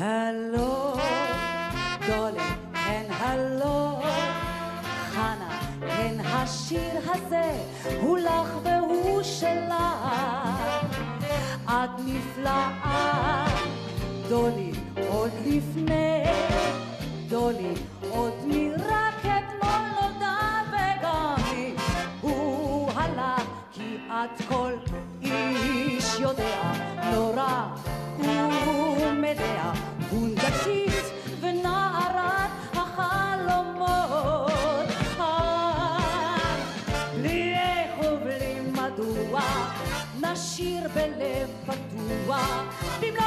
הלו, דולי, כן הלו, חנה, כן השיר הזה הוא לך והוא שלך. את נפלאה, דולי, עוד לפני, דולי, עוד מרק אתמול נודע וגם הוא הלך כי את כל איש מדוע נשאיר בלב פתוח? במלוא